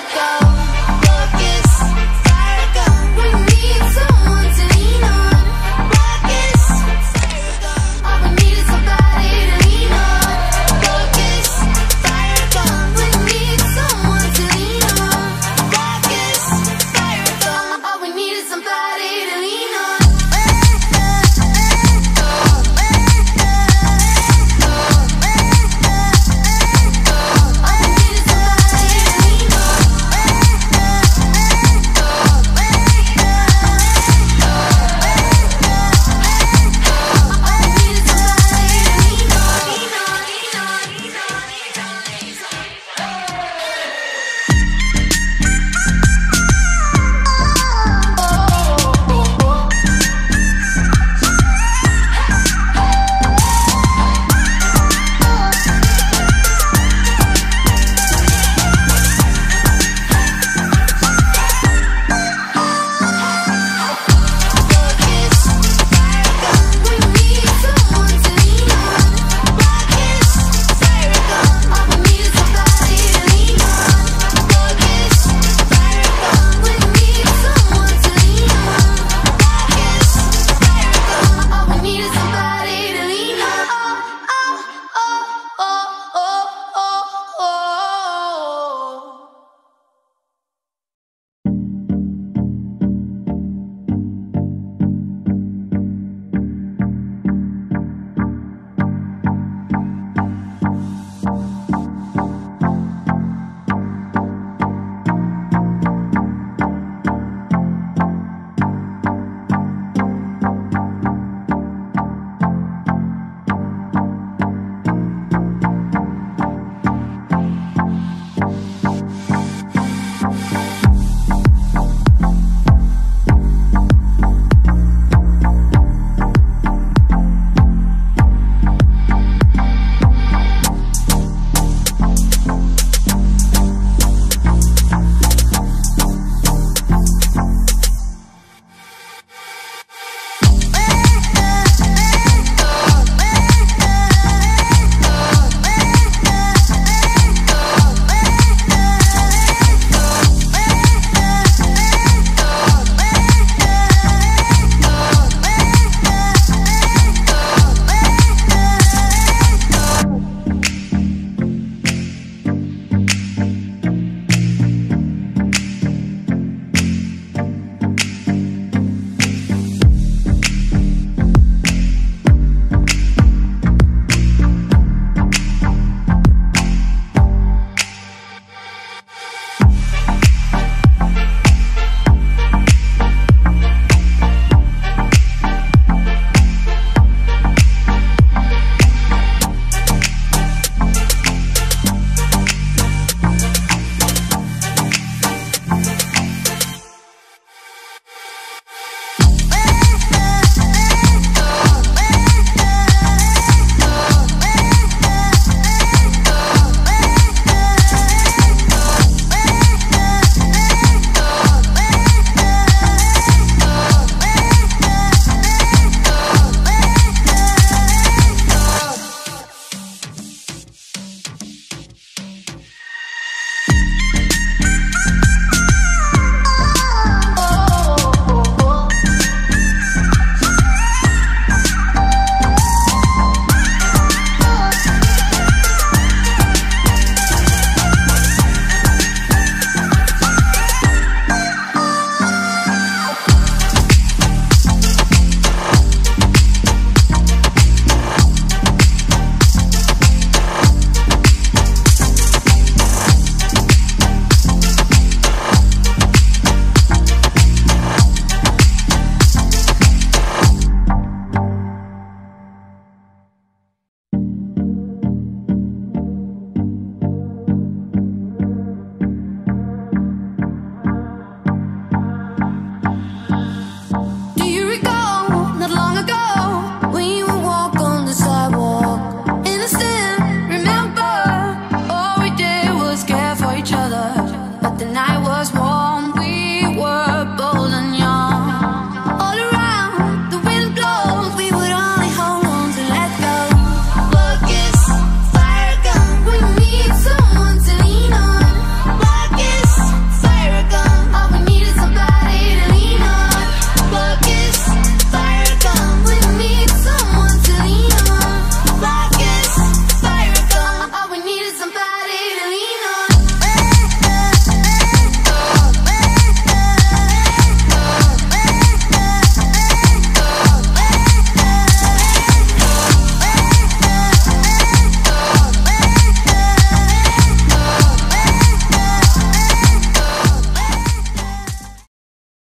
let go.